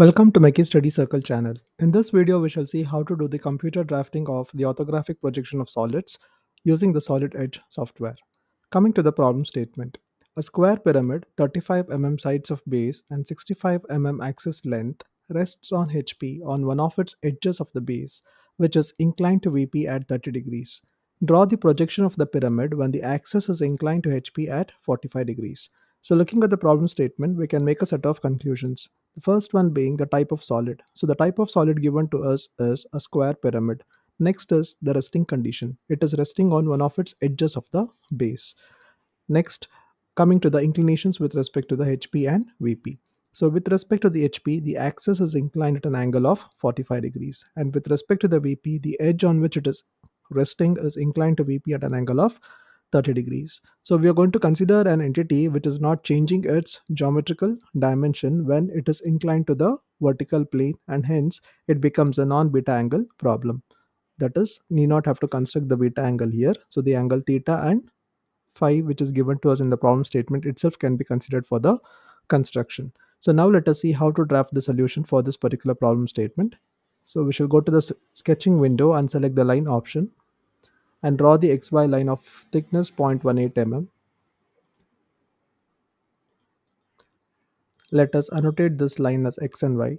Welcome to Mechie's Study Circle channel. In this video, we shall see how to do the computer drafting of the orthographic projection of solids using the Solid Edge software. Coming to the problem statement. A square pyramid, 35 mm sides of base and 65 mm axis length, rests on HP on one of its edges of the base, which is inclined to VP at 30 degrees. Draw the projection of the pyramid when the axis is inclined to HP at 45 degrees. So looking at the problem statement, we can make a set of conclusions. The first one being the type of solid. So the type of solid given to us is a square pyramid. Next is the resting condition. It is resting on one of its edges of the base. Next, coming to the inclinations with respect to the HP and VP. So with respect to the HP, the axis is inclined at an angle of 45 degrees. And with respect to the VP, the edge on which it is resting is inclined to VP at an angle of 30 degrees. So we are going to consider an entity which is not changing its geometrical dimension when it is inclined to the vertical plane and hence it becomes a non-beta angle problem. That is, need not have to construct the beta angle here. So the angle theta and phi which is given to us in the problem statement itself can be considered for the construction. So now let us see how to draft the solution for this particular problem statement. So we shall go to the sketching window and select the line option and draw the xy line of thickness 0.18 mm. Let us annotate this line as x and y.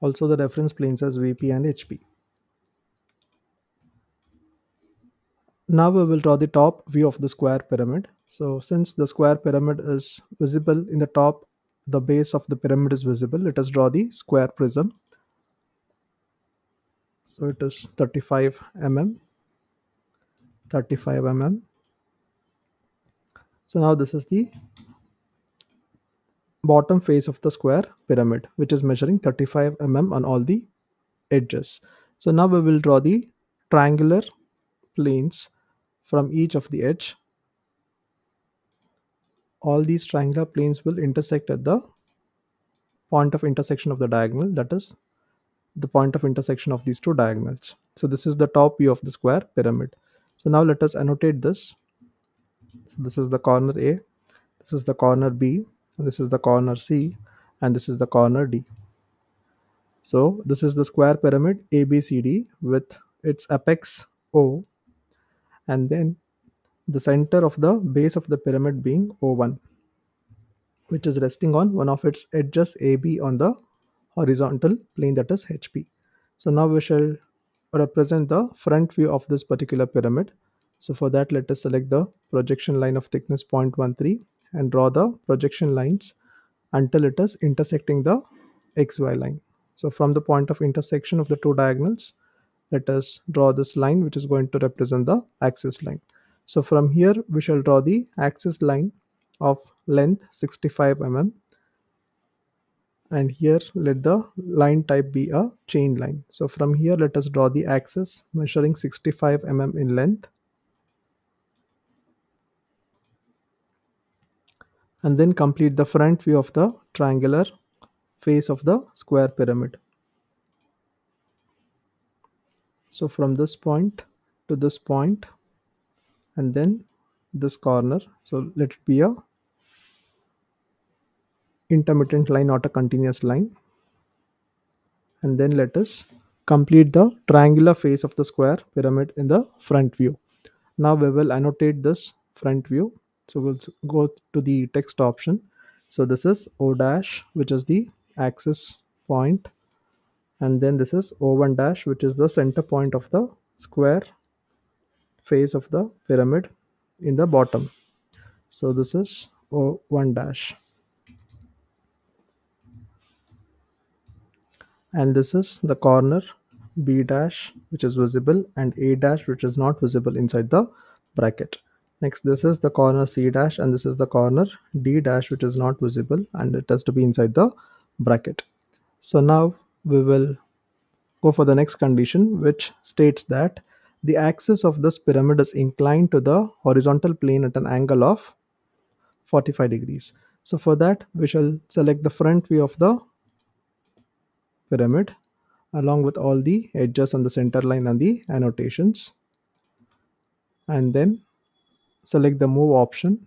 Also the reference planes as VP and HP. Now we will draw the top view of the square pyramid. So since the square pyramid is visible in the top, the base of the pyramid is visible. Let us draw the square prism. So it is 35 mm, 35 mm. So now this is the bottom face of the square pyramid, which is measuring 35 mm on all the edges. So now we will draw the triangular planes from each of the edge. All these triangular planes will intersect at the point of intersection of the diagonal that is the point of intersection of these two diagonals. So this is the top view of the square pyramid. So now let us annotate this. So this is the corner a this is the corner b this is the corner c and this is the corner d. So this is the square pyramid abcd with its apex o and then the center of the base of the pyramid being O1 which is resting on one of its edges AB on the horizontal plane that is HP. So now we shall represent the front view of this particular pyramid. So for that let us select the projection line of thickness 0.13 and draw the projection lines until it is intersecting the XY line. So from the point of intersection of the two diagonals let us draw this line which is going to represent the axis line. So from here we shall draw the axis line of length 65 mm and here let the line type be a chain line. So from here let us draw the axis measuring 65 mm in length and then complete the front view of the triangular face of the square pyramid. So from this point to this point and then this corner. So let it be a intermittent line not a continuous line. And then let us complete the triangular face of the square pyramid in the front view. Now we will annotate this front view. So we'll go to the text option. So this is o dash which is the axis point and then this is o1 dash which is the center point of the square face of the pyramid in the bottom. So this is o1 dash. And this is the corner b dash which is visible and a dash which is not visible inside the bracket. Next this is the corner c dash and this is the corner d dash which is not visible and it has to be inside the bracket. So now we will go for the next condition which states that the axis of this pyramid is inclined to the horizontal plane at an angle of 45 degrees. So for that we shall select the front view of the pyramid along with all the edges and the center line and the annotations. and then select the move option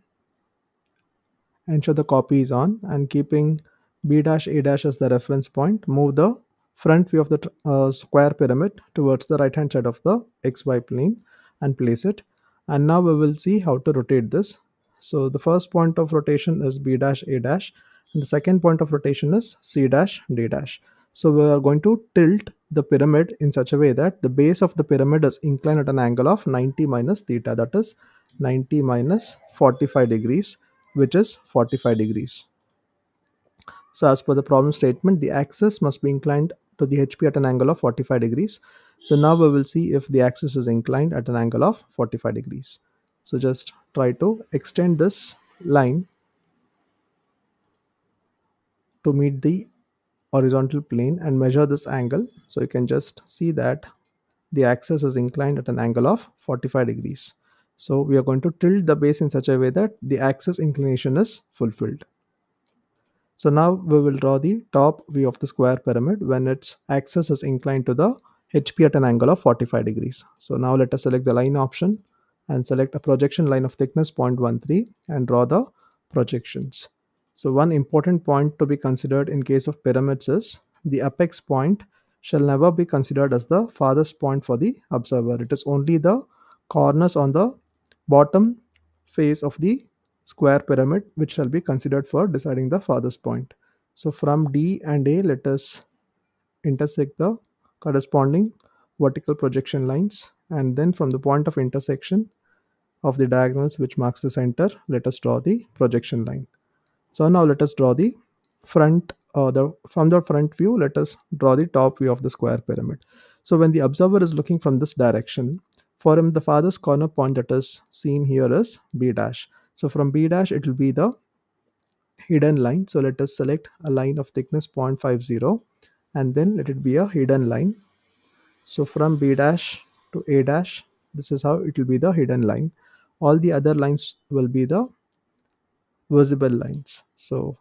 ensure the copy is on and keeping b dash a dash as the reference point. Move the front view of the uh, square pyramid towards the right hand side of the xy plane and place it. And now we will see how to rotate this. So the first point of rotation is b dash a dash. And the second point of rotation is c dash d dash. So we are going to tilt the pyramid in such a way that the base of the pyramid is inclined at an angle of 90 minus theta that is 90 minus 45 degrees which is 45 degrees. So as per the problem statement, the axis must be inclined to the HP at an angle of 45 degrees. So now we will see if the axis is inclined at an angle of 45 degrees. So just try to extend this line to meet the horizontal plane and measure this angle. So you can just see that the axis is inclined at an angle of 45 degrees. So we are going to tilt the base in such a way that the axis inclination is fulfilled. So now we will draw the top view of the square pyramid when its axis is inclined to the HP at an angle of 45 degrees. So now let us select the line option and select a projection line of thickness 0.13 and draw the projections. So one important point to be considered in case of pyramids is the apex point shall never be considered as the farthest point for the observer. It is only the corners on the bottom face of the square pyramid which shall be considered for deciding the farthest point. So from D and A let us intersect the corresponding vertical projection lines and then from the point of intersection of the diagonals which marks the center let us draw the projection line. So now let us draw the front uh, the from the front view let us draw the top view of the square pyramid. So when the observer is looking from this direction for him the farthest corner point that is seen here is b dash so from b dash it will be the hidden line. So let us select a line of thickness 0.50 and then let it be a hidden line. So from b dash to a dash this is how it will be the hidden line. All the other lines will be the visible lines. So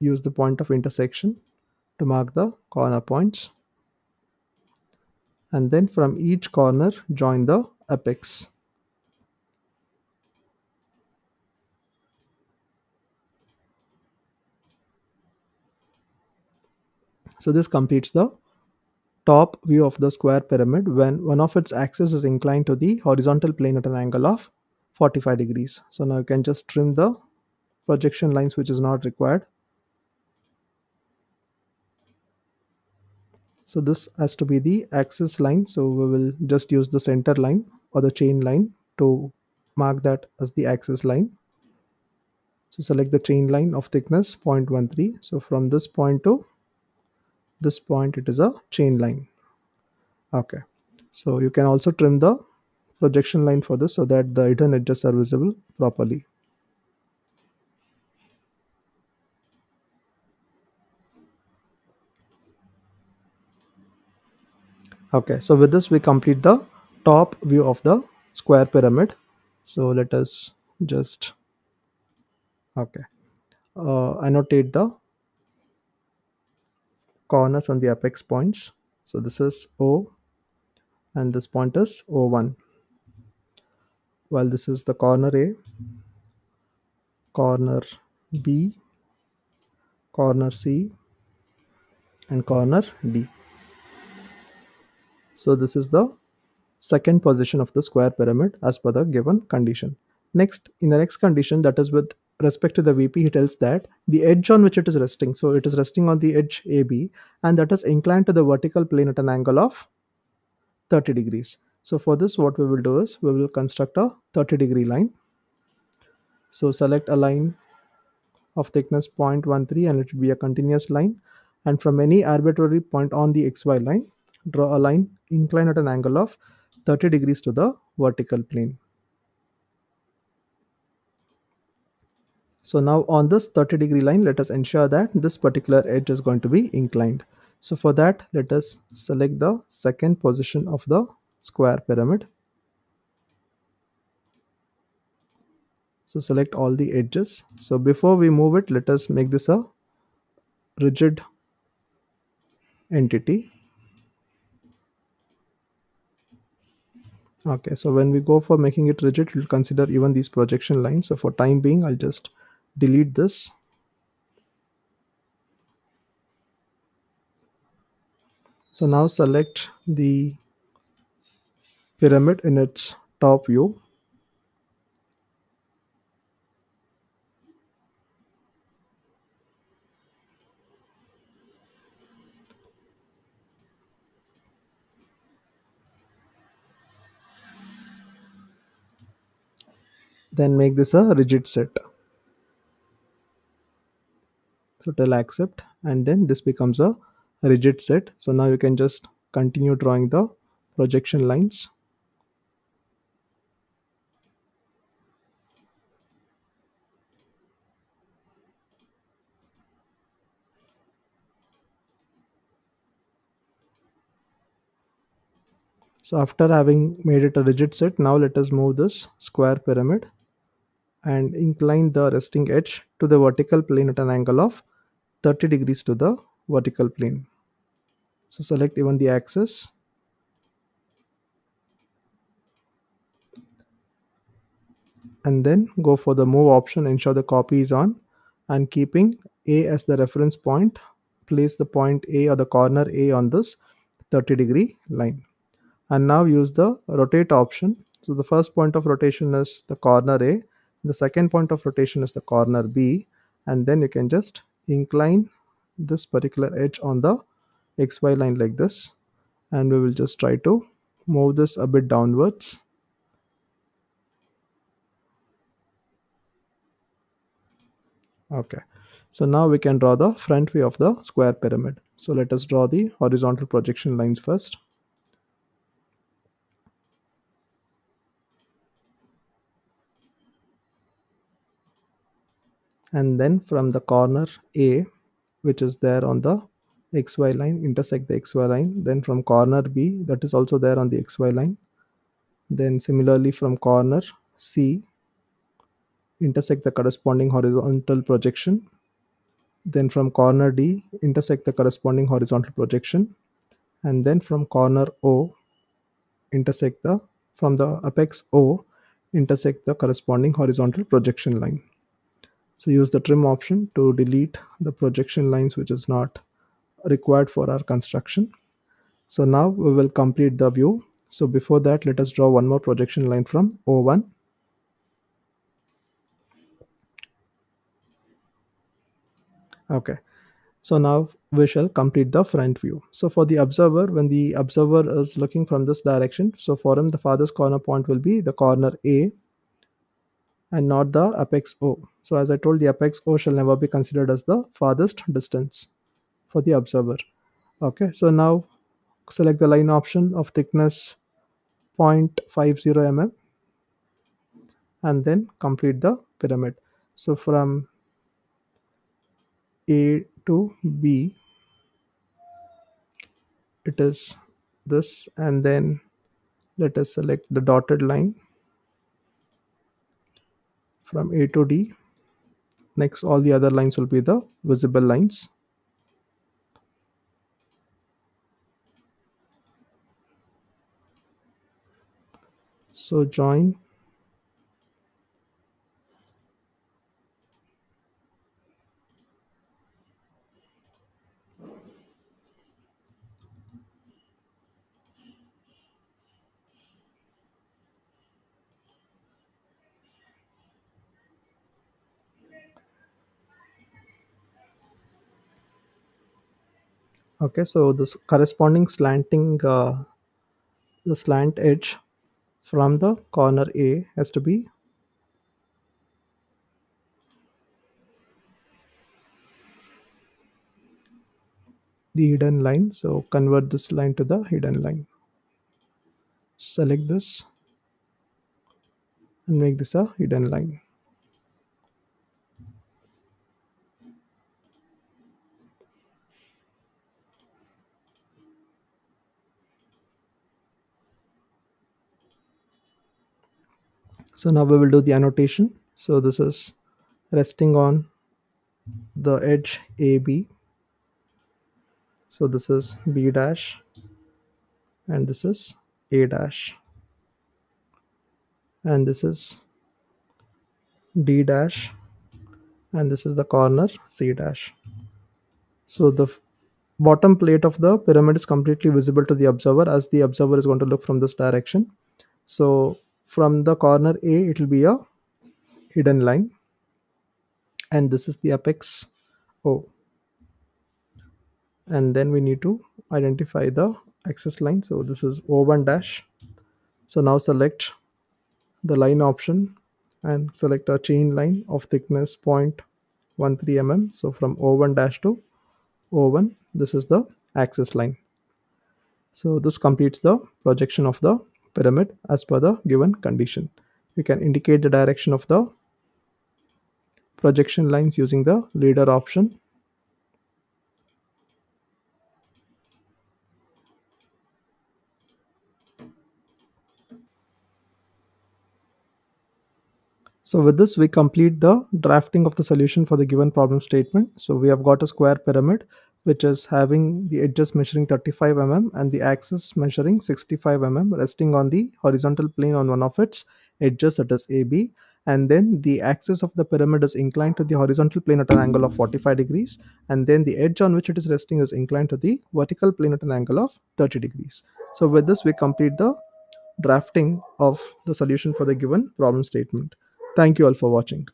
use the point of intersection to mark the corner points. And then from each corner join the apex. So this completes the top view of the square pyramid when one of its axes is inclined to the horizontal plane at an angle of 45 degrees. So now you can just trim the projection lines which is not required. So this has to be the axis line. So we will just use the center line or the chain line to mark that as the axis line. So select the chain line of thickness 0.13 so from this point to this point it is a chain line. Okay. So you can also trim the projection line for this so that the hidden edges are visible properly. Okay. So with this we complete the top view of the square pyramid. So let us just okay. Uh, annotate the corners and the apex points. So this is o and this point is o1 while this is the corner a corner b corner c and corner d. So this is the second position of the square pyramid as per the given condition. Next, in the next condition, that is with respect to the VP, he tells that the edge on which it is resting, so it is resting on the edge AB, and that is inclined to the vertical plane at an angle of 30 degrees. So for this, what we will do is we will construct a 30 degree line. So select a line of thickness 0.13 and it will be a continuous line. And from any arbitrary point on the XY line, draw a line inclined at an angle of 30 degrees to the vertical plane. So now on this 30 degree line, let us ensure that this particular edge is going to be inclined. So for that, let us select the second position of the square pyramid. So select all the edges. So before we move it, let us make this a rigid entity okay so when we go for making it rigid we'll consider even these projection lines so for time being i'll just delete this. So now select the pyramid in its top view. Then make this a rigid set so tell accept and then this becomes a rigid set. So now you can just continue drawing the projection lines. So after having made it a rigid set now let us move this square pyramid and incline the resting edge to the vertical plane at an angle of 30 degrees to the vertical plane. So select even the axis. And then go for the move option, ensure the copy is on and keeping A as the reference point, place the point A or the corner A on this 30 degree line. And now use the rotate option. So the first point of rotation is the corner A the second point of rotation is the corner B and then you can just incline this particular edge on the xy line like this. And we will just try to move this a bit downwards. Okay. So now we can draw the front view of the square pyramid. So let us draw the horizontal projection lines first and then from the corner A which is there on the xy line intersect the xy line then from corner B that is also there on the xy line then similarly from corner C intersect the corresponding horizontal projection then from corner D intersect the corresponding horizontal projection and then from corner O intersect the from the apex O intersect the corresponding horizontal projection line so use the trim option to delete the projection lines which is not required for our construction. So now we will complete the view. So before that, let us draw one more projection line from O1. Okay. So now we shall complete the front view. So for the observer, when the observer is looking from this direction, so for him the farthest corner point will be the corner A and not the apex O. So as I told, the apex O shall never be considered as the farthest distance for the observer. Okay, so now select the line option of thickness 0.50 mm and then complete the pyramid. So from A to B, it is this and then let us select the dotted line from A to D. Next, all the other lines will be the visible lines. So join okay so this corresponding slanting uh, the slant edge from the corner A has to be the hidden line. So convert this line to the hidden line. Select this and make this a hidden line so now we will do the annotation. So this is resting on the edge AB so this is B dash and this is A dash. And this is d dash and this is the corner c dash. So the bottom plate of the pyramid is completely visible to the observer as the observer is going to look from this direction. So from the corner a it will be a hidden line. And this is the apex o. And then we need to identify the axis line. So this is o1 dash. So now select the line option and select a chain line of thickness 0.13 mm. So from o1 dash to o1 this is the axis line. So this completes the projection of the pyramid as per the given condition. We can indicate the direction of the projection lines using the leader option. So with this, we complete the drafting of the solution for the given problem statement. So we have got a square pyramid, which is having the edges measuring 35 mm and the axis measuring 65 mm resting on the horizontal plane on one of its edges that is AB. And then the axis of the pyramid is inclined to the horizontal plane at an angle of 45 degrees. And then the edge on which it is resting is inclined to the vertical plane at an angle of 30 degrees. So with this, we complete the drafting of the solution for the given problem statement. Thank you all for watching.